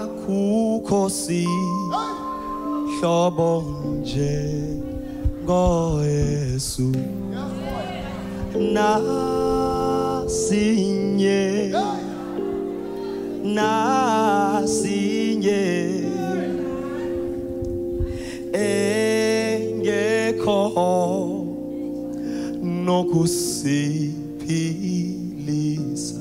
akukhosi hlobo nje ngoyesu. Nasinye nasinye engekho nokusiphilisa.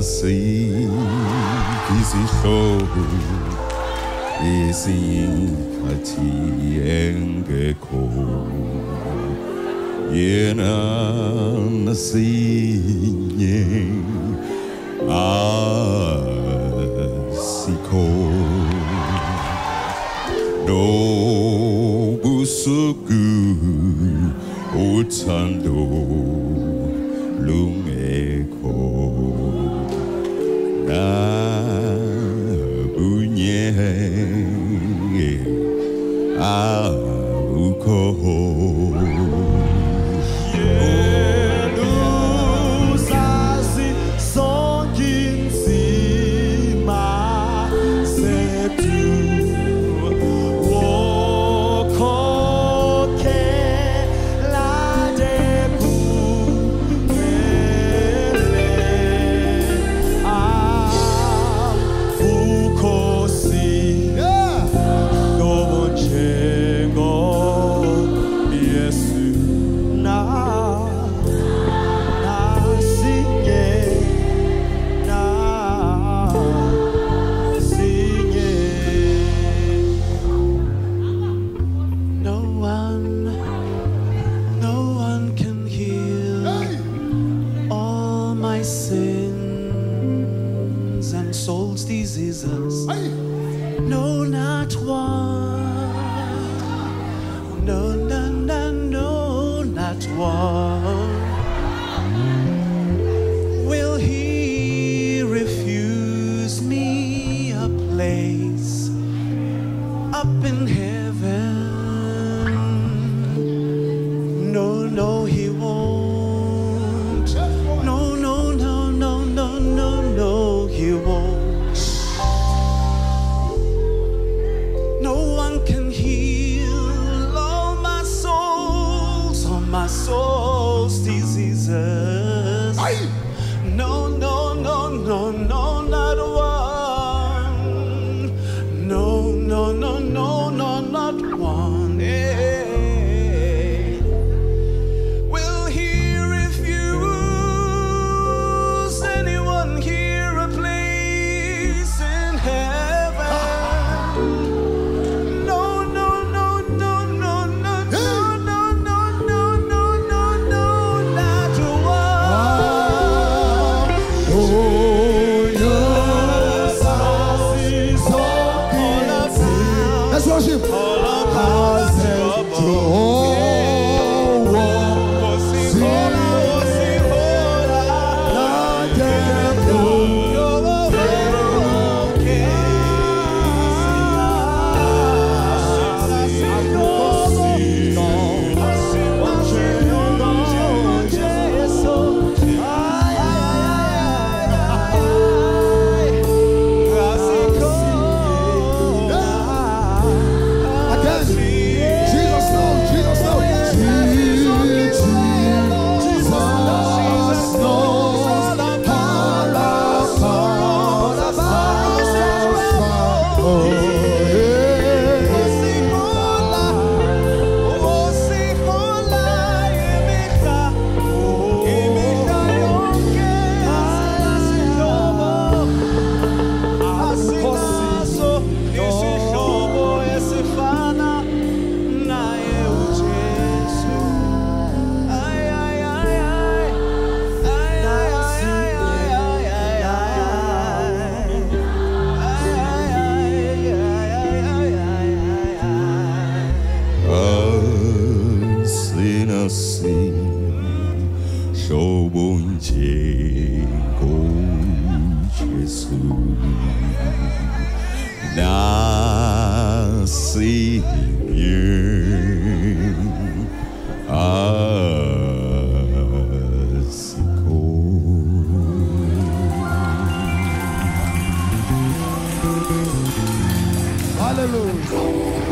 assim fiz choro e sim a ti I e não assim No, not one. No, no, no, no, not one. Will he refuse me a place up in heaven? No, no, no, no, no. worship. All Hallelujah. bom dia com Jesus Aleluia